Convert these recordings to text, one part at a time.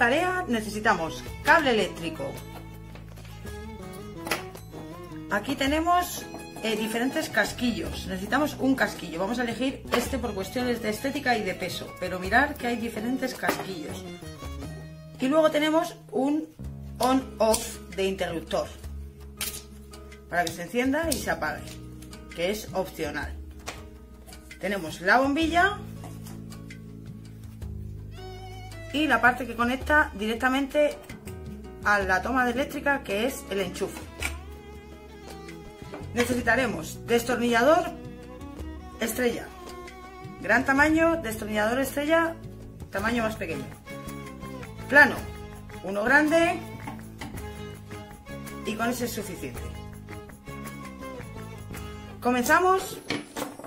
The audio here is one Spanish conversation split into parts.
tarea necesitamos cable eléctrico. Aquí tenemos eh, diferentes casquillos. Necesitamos un casquillo. Vamos a elegir este por cuestiones de estética y de peso. Pero mirar que hay diferentes casquillos. Y luego tenemos un on-off de interruptor. Para que se encienda y se apague. Que es opcional. Tenemos la bombilla. Y la parte que conecta directamente a la toma de eléctrica que es el enchufe. Necesitaremos destornillador estrella, gran tamaño, destornillador estrella, tamaño más pequeño, plano, uno grande y con ese es suficiente. Comenzamos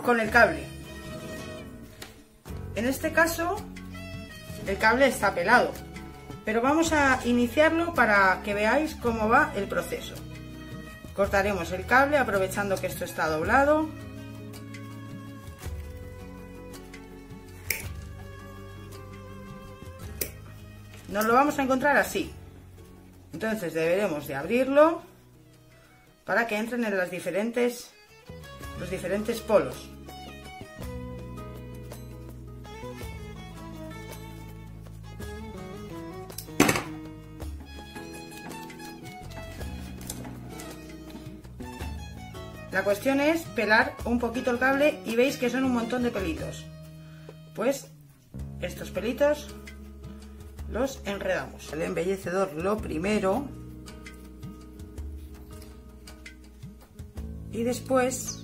con el cable. En este caso el cable está pelado, pero vamos a iniciarlo para que veáis cómo va el proceso. Cortaremos el cable aprovechando que esto está doblado. Nos lo vamos a encontrar así. Entonces deberemos de abrirlo para que entren en las diferentes, los diferentes polos. La cuestión es pelar un poquito el cable y veis que son un montón de pelitos. Pues estos pelitos los enredamos. El embellecedor lo primero. Y después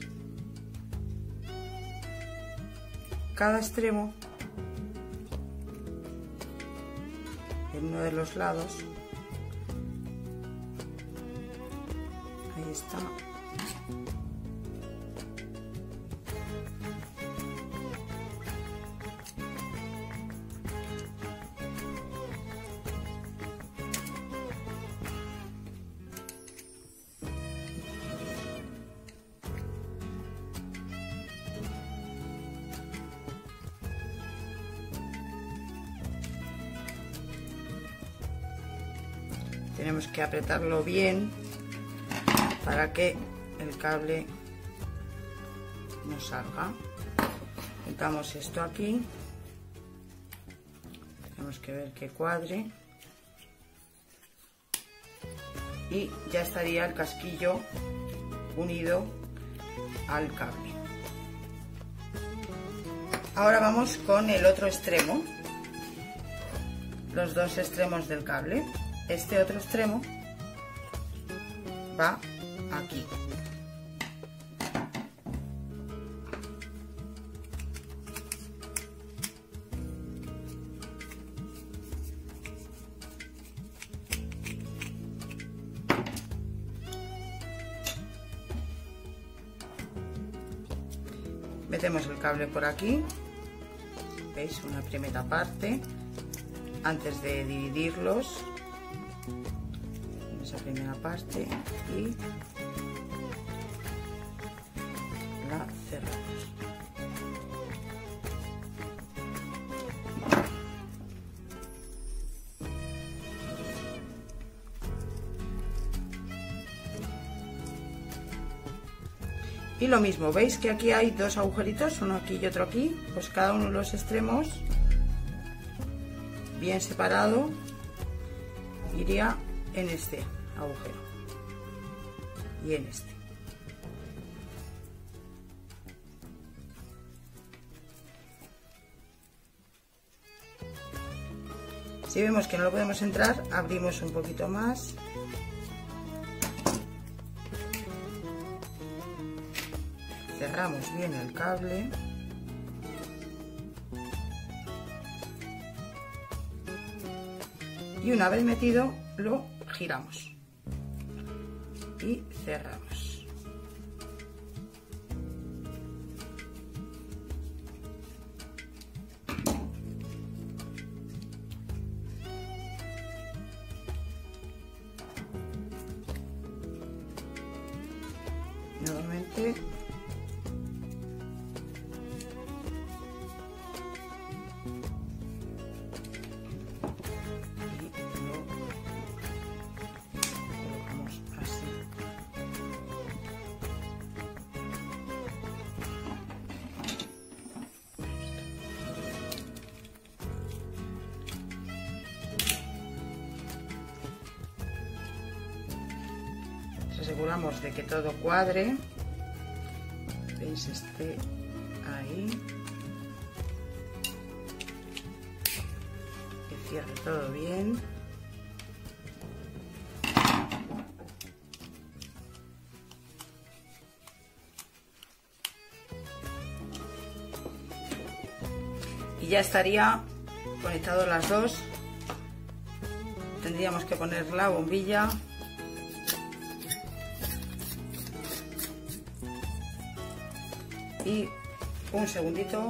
cada extremo en uno de los lados. Ahí está. Tenemos que apretarlo bien para que el cable no salga. Metamos esto aquí. Tenemos que ver que cuadre. Y ya estaría el casquillo unido al cable. Ahora vamos con el otro extremo. Los dos extremos del cable. Este otro extremo va aquí. Metemos el cable por aquí, veis una primera parte, antes de dividirlos. Esa primera parte y la cerramos y lo mismo veis que aquí hay dos agujeritos uno aquí y otro aquí. Pues cada uno de los extremos bien separado iría en este agujero. Y en este. Si vemos que no lo podemos entrar abrimos un poquito más cerramos bien el cable y una vez metido lo giramos y cerramos. Nuevamente aseguramos de que todo cuadre. Veis, este ahí. Que cierre todo bien. Y ya estaría conectado las dos. Tendríamos que poner la bombilla y un segundito